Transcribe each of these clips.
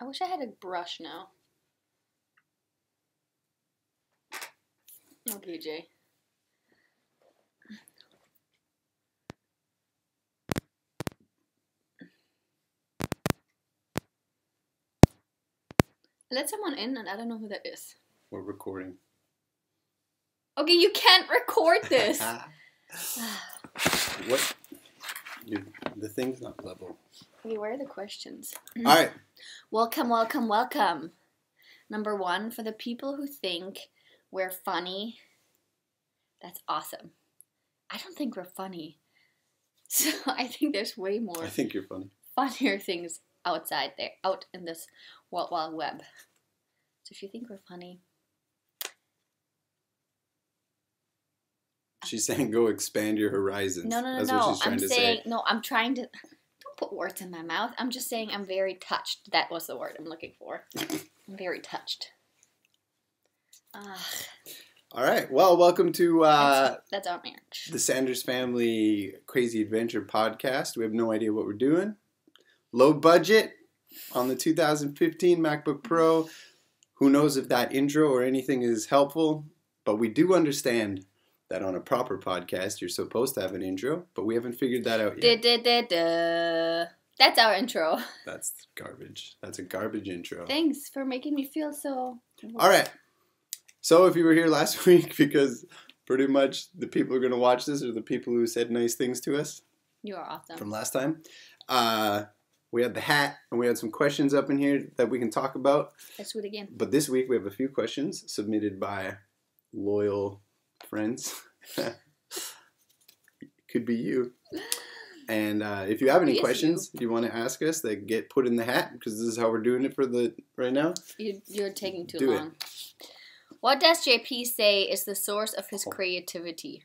I wish I had a brush now. Oh, okay, Jay. Let someone in, and I don't know who that is. We're recording. Okay, you can't record this. what? You, the thing's not level. okay, where are the questions? All right. Welcome, welcome, welcome. Number one, for the people who think we're funny, that's awesome. I don't think we're funny. So I think there's way more I think you're funny. funnier things outside there, out in this wild, wild web. So if you think we're funny, She's saying go expand your horizons. no, no, no, That's no. what she's trying I'm to saying say. no. I'm trying to. Don't put words in my mouth. I'm just saying I'm very touched. That was the word I'm looking for. I'm very touched. Ah, All right. Well, welcome to uh, that's, that's our marriage. the Sanders Family Crazy Adventure podcast. We have no idea what we're doing. Low budget on the 2015 MacBook Pro. Who knows if that intro or anything is helpful, but we do understand that on a proper podcast you're supposed to have an intro, but we haven't figured that out yet. da, da, da. That's our intro. That's garbage. That's a garbage intro. Thanks for making me feel so. All right. So if you were here last week, because pretty much the people who are going to watch this are the people who said nice things to us You are awesome. from last time. Uh, we had the hat and we had some questions up in here that we can talk about. Let's do it again. But this week we have a few questions submitted by loyal friends. Could be you. And uh, if you have any Yes, you. questions you want to ask us, they get put in the hat because this is how we're doing it for the right now. You, you're taking too Do it. long. What does JP say is the source of his Oh. creativity?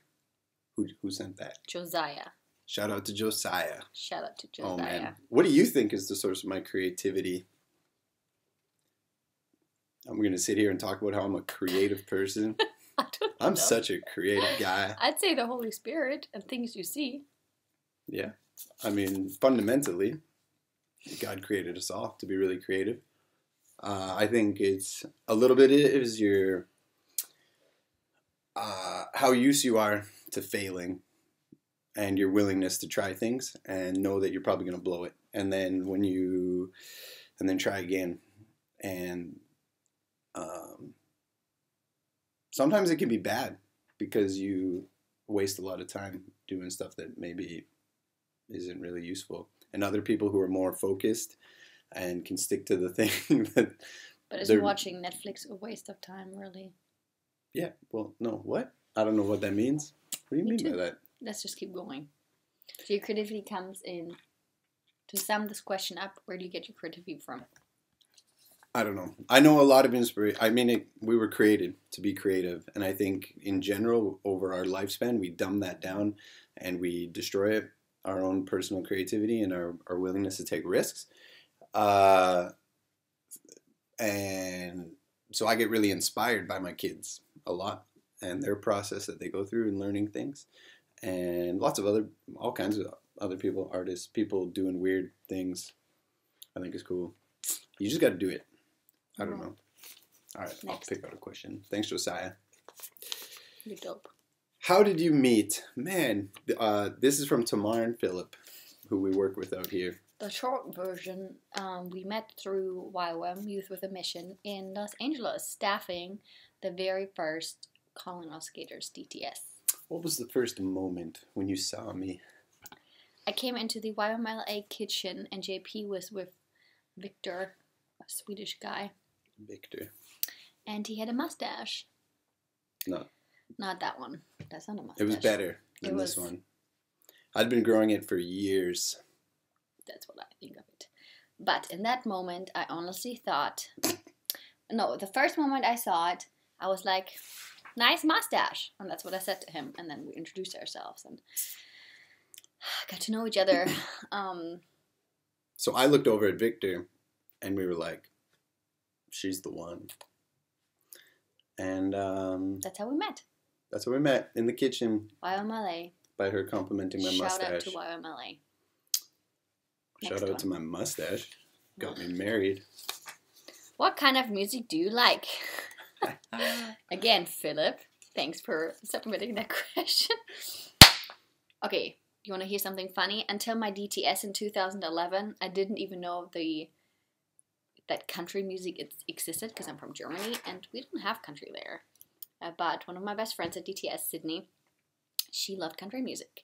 Who, who sent that? Josiah. Shout out to Josiah. Shout out to Josiah. Oh man, what do you think is the source of my creativity? I'm gonna sit here and talk about how I'm a creative person. I'm such a creative guy. I'd say the Holy Spirit and things you see. Yeah, I mean, fundamentally, God created us all to be really creative. Uh, I think it's a little bit is your uh, how used you are to failing and your willingness to try things and know that you're probably going to blow it and then when you and then try again and um, sometimes it can be bad because you waste a lot of time doing stuff that maybe isn't really useful and other people who are more focused and can stick to the thing that But isn't watching Netflix a waste of time, really? yeah well no what i don't know what that means what do you Me mean too. by that Let's just keep going. So your creativity comes in. To sum this question up, where do you get your creativity from? I don't know. I know a lot of inspiration. I mean, it, we were created to be creative, and I think in general, over our lifespan, we dumb that down and we destroy it, our own personal creativity and our, our willingness to take risks. Uh, and so I get really inspired by my kids a lot and their process that they go through in learning things, and lots of other, all kinds of other people, artists, people doing weird things. I think is cool. You just got to do it. I don't know. All right, Next. I'll pick out a question. Thanks, Josiah. You're dope. How did you meet? Man, uh, this is from Tamar and Philip, who we work with out here. The short version, um, we met through YWAM, Youth with a Mission, in Los Angeles, staffing the very first Skaters DTS. What was the first moment when you saw me? I came into the YMLA kitchen and JP was with Victor, a Swedish guy, Victor. and he had a mustache. No, Not that one. That's not a mustache. it was better than It this was- one. I'd been growing it for years. That's what I think of it. But in that moment, I honestly thought no, the first moment I saw it, I was like, nice mustache. And that's what I said to him. And then we introduced ourselves and got to know each other. Um, So I looked over at Victor, and we were like, "She's the one." And um, that's how we met. that's where we met in the kitchen YMLA. by her complimenting my mustache. Shout out to YMLA. Shout out one. to my mustache. Got me married. What kind of music do you like? Again, Philip, thanks for submitting that question. Okay, you want to hear something funny? Until my DTS in 2011, I didn't even know the that country music existed because I'm from Germany and we don't have country there. Uh, but one of my best friends at DTS, Sydney, she loved country music,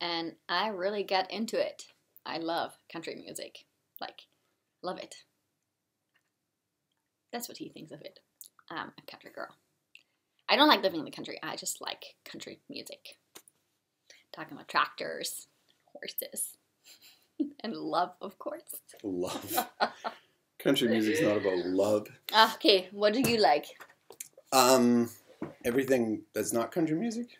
and I really got into it. I love country music, like love it. That's what he thinks of it. I'm a country girl. I don't like living in the country. I just like country music. Talking about tractors, horses, and love, of course. Love. Country music's not about love. Ah, Okay, what do you like? Um, everything that's not country music.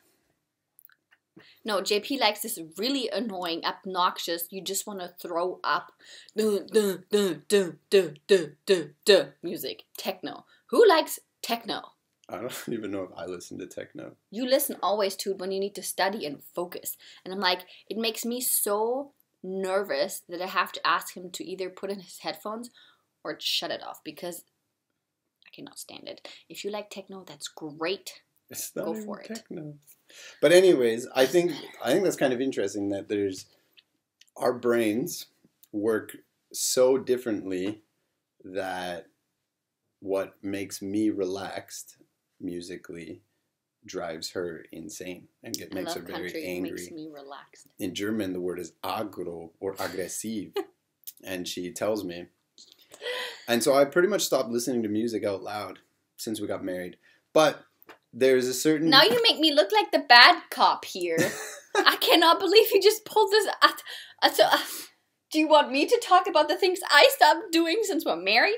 No, JP likes this really annoying, obnoxious, you just want to throw up duh, duh, duh, duh, duh, duh, duh, duh, music. Techno. Who likes techno? I don't even know if I listen to techno. You listen always to it when you need to study and focus. And I'm like, it makes me so nervous that I have to ask him to either put in his headphones or shut it off because I cannot stand it. If you like techno, that's great. It's not Go for it. But anyways, I think I think that's kind of interesting that there's our brains work so differently that what makes me relaxed musically drives her insane and it makes her very angry. makes me relaxed. In German, the word is agro or aggressiv, and she tells me. And so I pretty much stopped listening to music out loud since we got married. But there's a certain Now you make me look like the bad cop here. I cannot believe you just pulled this out. So, uh, do you want me to talk about the things I stopped doing since we're married?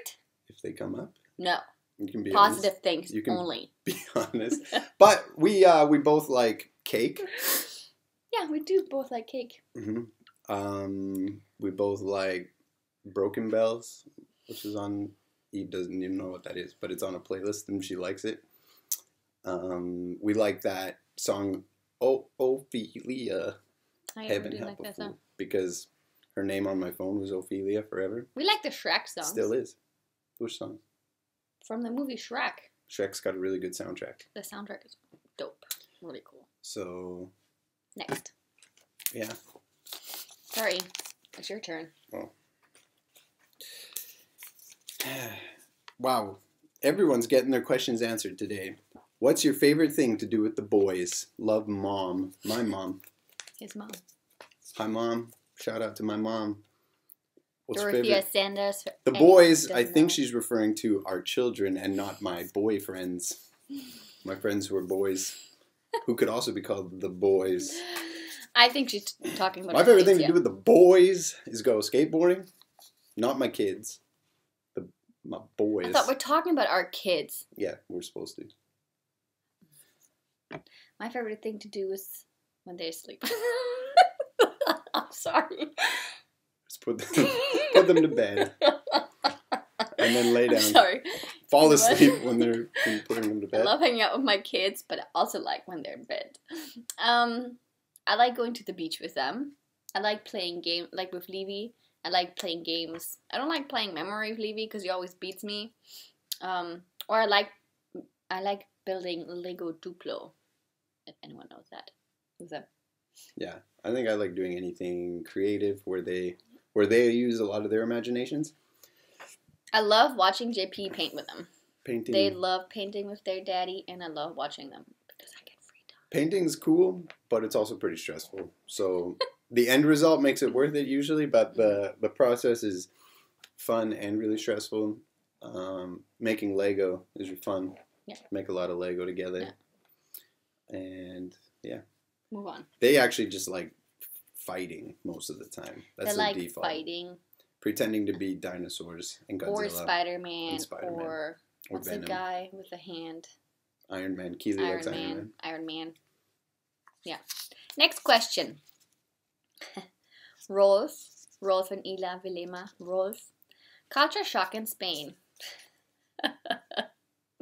if they come up, No, you can be positive things You can- only. Be honest. But we uh, we both like cake. Yeah, we do both like cake. hmm Um, we both like Broken Bells, which is on. Eve doesn't even know what that is, but it's on a playlist and she likes it. Um, we like that song, "Oh Ophelia." I Heaven do help like that song. because her name on my phone was Ophelia forever. We like the Shrek song. Still is. Which song? from the movie Shrek. Shrek's got a really good soundtrack. The soundtrack is dope. Really cool. So Next. yeah. Sorry, it's your turn. Wow. Everyone's getting their questions answered today. What's your favorite thing to do with the boys? Love mom. My mom. His mom. Hi mom. Shout out to my mom. What's Dorothea favorite? Sanders. The boys, I think know. she's referring to our children and not my boyfriends. My friends who are boys, who could also be called the boys. I think she's talking about My favorite kids, thing to yeah. do with the boys is go skateboarding. Not my kids. My boys. I thought we're talking about our kids. yeah, we're supposed to. My favorite thing to do is when they sleep. I'm sorry. Just put them, put them to bed and then lay I'm down. sorry. Fall asleep when they're when you're putting them to bed. I love hanging out with my kids, but I also like when they're in bed. Um, I like going to the beach with them. I like playing game like with Levy. I like playing games. I don't like playing memory with Levy because he always beats me. Um, or I like I like building Lego Duplo. If anyone knows that, who's that? Yeah, I think I like doing anything creative where they where they use a lot of their imaginations. I love watching JP paint with them. Painting. They love painting with their daddy, and I love watching them because I get free time. Painting's cool, but it's also pretty stressful. So the end result makes it worth it usually, but the the process is fun and really stressful. Um, making Lego is fun. Yeah. Make a lot of Lego together. Yeah. And yeah. Move on. they actually just like fighting most of the time. That's they their like default. fighting, Pretending to be dinosaurs and or Godzilla Spider Man, Spider-Man, or or what's Venom. the guy with the hand? Iron Man. Keely Iron likes Iron Man. Man. Iron Man. Yeah. Next question. Rolf, Rolf and Ila Vilema. Rolf, culture shock in Spain. I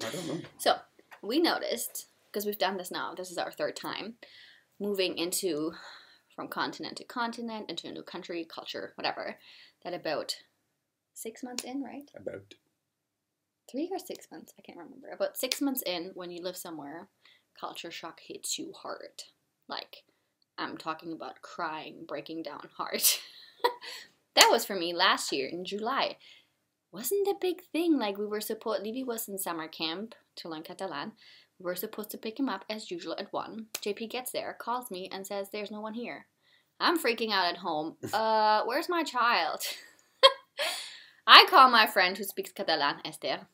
don't know. So we noticed because we've done this now. This is our third time moving into from continent to continent into a new country, culture, whatever. That about six months in, right? About three or six months, I can't remember. About six months in, when you live somewhere, culture shock hits you hard. Like, I'm talking about crying, breaking down hard. that was for me last year in July. Wasn't a big thing. Like, we were supposed, Livy was in summer camp to learn Catalan. We were supposed to pick him up as usual at 1. JP gets there, calls me, and says, There's no one here. I'm freaking out at home. Uh, where's my child? I call my friend who speaks Catalan, Esther,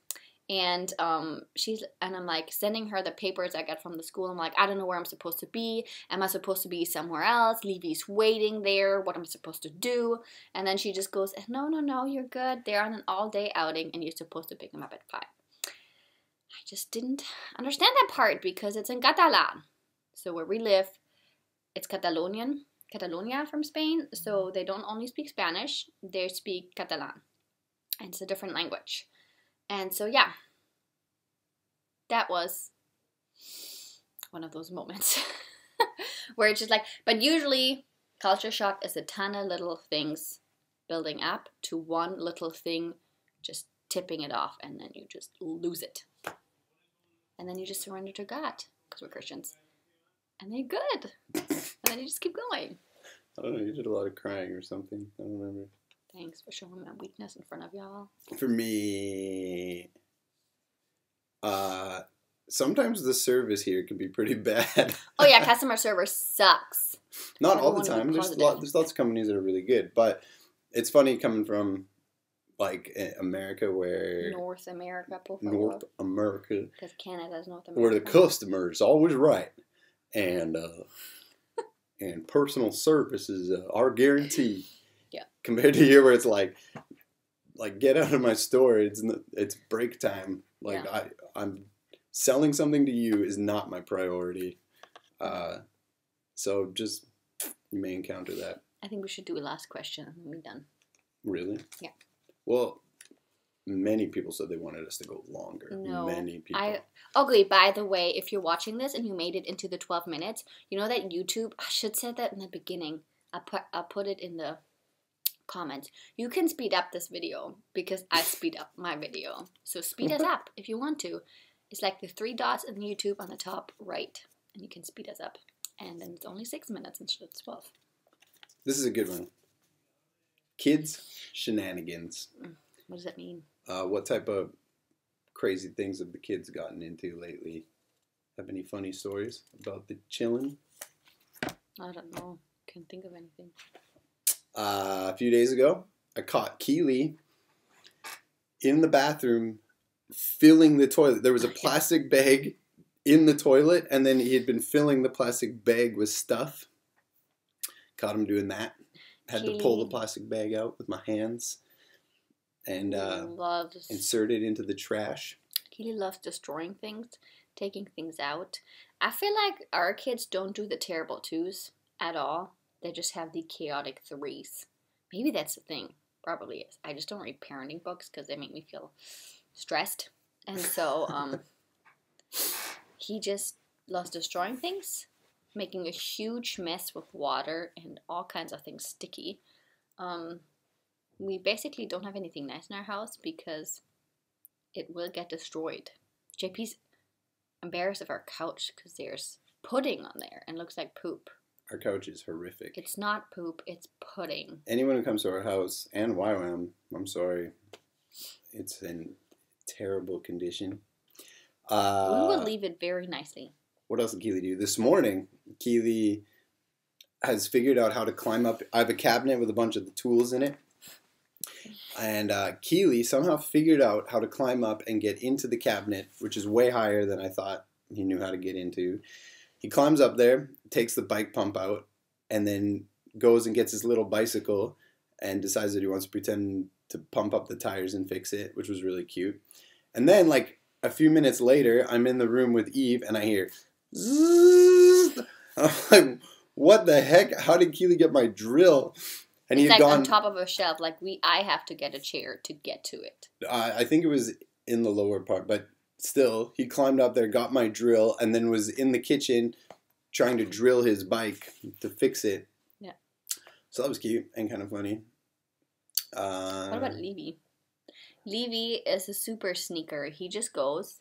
and um, she's and I'm like sending her the papers I get from the school. I'm like, I don't know where I'm supposed to be. Am I supposed to be somewhere else? Levy's waiting there. What am I supposed to do? And then she just goes, No, no, no, you're good. They're on an all day outing, and you're supposed to pick them up at five. I just didn't understand that part because it's in Catalan. So where we live, it's Catalonian, Catalonia from Spain. So they don't only speak Spanish; they speak Catalan, and it's a different language. And so, yeah, that was one of those moments where it's just like, but usually culture shock is a ton of little things building up to one little thing just tipping it off, and then you just lose it. And then you just surrender to God because we're Christians. And then you're good. and then you just keep going. I don't know. You did a lot of crying or something. I don't remember. Thanks for showing my weakness in front of y'all. For me, uh, sometimes the service here can be pretty bad. Oh yeah, customer service sucks. Not all the time. There's lot, there's lots of companies that are really good, but it's funny coming from like eh, America where North America, North. America, Because Canada's North America. where the customer is always right, and uh, and personal service is uh, our guarantee. Compared to here, where it's like, like get out of my store. It's it's break time. Like Yeah. I I'm selling something to you is not my priority. Uh, so just you may encounter that. I think we should do a last question and we're done. Really? Yeah. Well, many people said they wanted us to go longer. No, Many people. I okay. By the way, if you're watching this and you made it into the 12 minutes, you know that YouTube. I should say that in the beginning. I put I put it in the comments. You can speed up this video because I speed up my video. So speed us up if you want to. It's like the three dots in YouTube on the top right, and you can speed us up. And then it's only six minutes instead of 12. This is a good one. Kids shenanigans. What does that mean? Uh, what type of crazy things have the kids gotten into lately? Have any funny stories about the chillin'? I don't know. Can't think of anything. Uh, a few days ago, I caught Keely in the bathroom filling the toilet. There was a plastic bag in the toilet, and then he had been filling the plastic bag with stuff. Caught him doing that. Had to pull the plastic bag out with my hands and uh, loves insert it into the trash. Keely loves destroying things, taking things out. I feel like our kids don't do the terrible twos at all. They just have the chaotic threes. Maybe that's the thing. Probably is. I just don't read parenting books because they make me feel stressed. And so um, he just loves destroying things, making a huge mess with water and all kinds of things sticky. Um, we basically don't have anything nice in our house because it will get destroyed. JP's embarrassed of our couch because there's pudding on there and looks like poop. Our couch is horrific. It's not poop, it's pudding. Anyone who comes to our house and YWAM, I'm sorry, it's in terrible condition. Uh, we will leave it very nicely. what else did Keely do? This morning, Keely has figured out how to climb up. I have a cabinet with a bunch of the tools in it. And uh, Keely somehow figured out how to climb up and get into the cabinet, which is way higher than I thought he knew how to get into. He climbs up there, takes the bike pump out, and then goes and gets his little bicycle and decides that he wants to pretend to pump up the tires and fix it, which was really cute. And then, like a few minutes later, I'm in the room with Eve and I hear Zzz. I'm like, what the heck? How did Keely get my drill? And he it's had like gone. on top of a shelf. Like we, I have to get a chair to get to it. I I think it was in the lower part, but still, he climbed up there, got my drill, and then was in the kitchen trying to drill his bike to fix it. Yeah. So that was cute and kind of funny. Uh, What about Levy? Levy is a super sneaker. He just goes,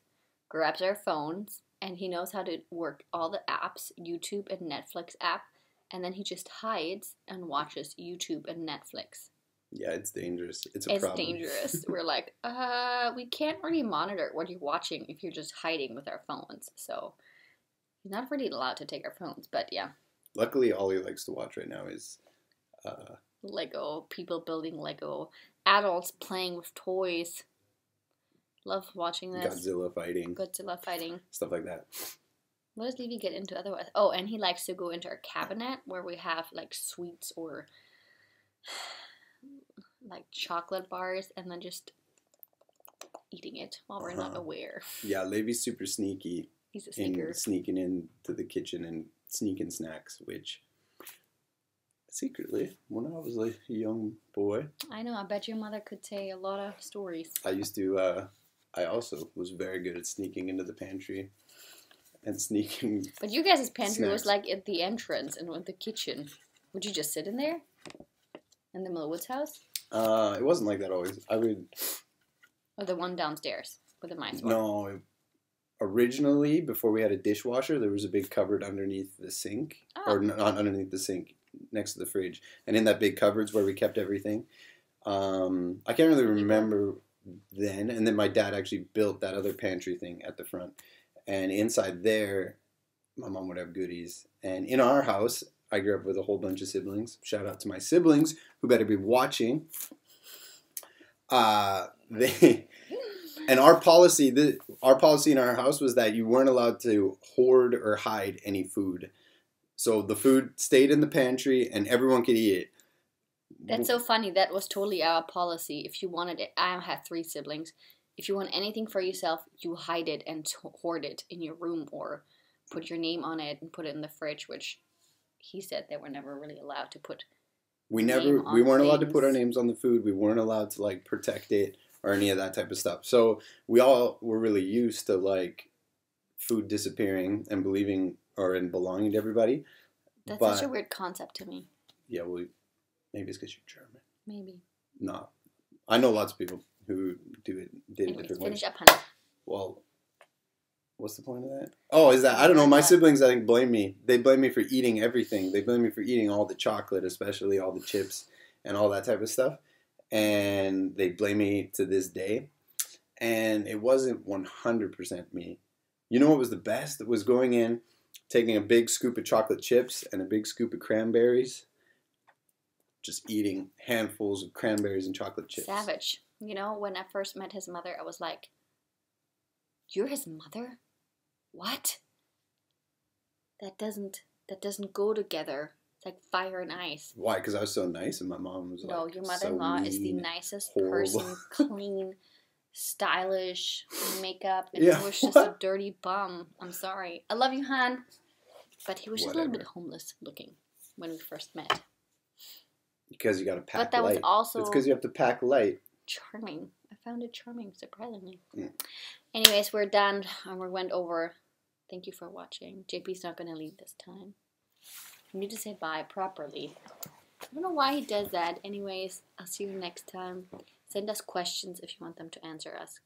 grabs our phones, and he knows how to work all the apps, YouTube and Netflix app, and then he just hides and watches YouTube and Netflix. Yeah, it's dangerous. It's a problem. It's problem. dangerous. We're like, uh, we can't really monitor what you're watching if you're just hiding with our phones. So he's not really allowed to take our phones. But yeah, Luckily, all he likes to watch right now is uh, Lego, people building Lego, adults playing with toys. Love watching this. Godzilla fighting, Godzilla fighting. stuff like that. What does Levy get into otherwise? Oh, and he likes to go into our cabinet where we have like sweets or like chocolate bars and then just eating it while we're not Uh-huh. aware. Yeah, Levy's super sneaky He's a sneaker. in sneaking into the kitchen and sneaking snacks, which secretly, when I was a young boy, I know, I bet your mother could say a lot of stories. I used to. Uh, I also was very good at sneaking into the pantry and sneaking. But you guys' pantry was like at the entrance and with the kitchen. Would you just sit in there? In the middle of Woods house? Uh, it wasn't like that always. I would Or the one downstairs with the mice? no. it- Originally, before we had a dishwasher, there was a big cupboard underneath the sink, Oh. or not underneath the sink, next to the fridge, and in that big cupboard's where we kept everything. Um, I can't really remember then, and then my dad actually built that other pantry thing at the front, and inside there, my mom would have goodies. And in our house, I grew up with a whole bunch of siblings. Shout out to my siblings who better be watching. Uh, they and our policy, the, our policy in our house was that you weren't allowed to hoard or hide any food. So the food stayed in the pantry, and everyone could eat it. That's so funny. That was totally our policy. If you wanted it, I have three siblings. If you want anything for yourself, you hide it and hoard it in your room or put your name on it and put it in the fridge, which he said they were never really allowed to put. We never, we weren't allowed to put our names on the food. We weren't allowed to like protect it or any of that type of stuff. So we all were really used to like food disappearing and believing or in belonging to everybody. That's but such a weird concept to me. yeah, well, maybe it's because you're German. Maybe. No, I know lots of people who do it did it Anyways, different ways. finish up, honey. Well, what's the point of that? Oh, is that I don't know. My siblings, I think, blame me. They blame me for eating everything. They blame me for eating all the chocolate, especially all the chips and all that type of stuff. And they blame me to this day. And it wasn't one hundred percent me. You know what was the best? It was going in, taking a big scoop of chocolate chips and a big scoop of cranberries. Just eating handfuls of cranberries and chocolate chips. Savage. You know, when I first met his mother, I was like, "You're his mother? What? That doesn't that doesn't go together. It's like fire and ice." Why? Because I was so nice, and my mom was No, like, your mother-in-law is the nicest horrible. person, clean, stylish, makeup, and Yeah, he was just a dirty bum. I'm sorry. I love you, Han, but he was just a little bit homeless looking when we first met. Because you got to pack but that light. was also It's because you have to pack light. charming. I found it charming, surprisingly. Mm. Anyways, we're done and we went over. Thank you for watching. JP's not gonna leave this time. You need to say bye properly. I don't know why he does that. Anyways, I'll see you next time. Send us questions if you want them to answer us.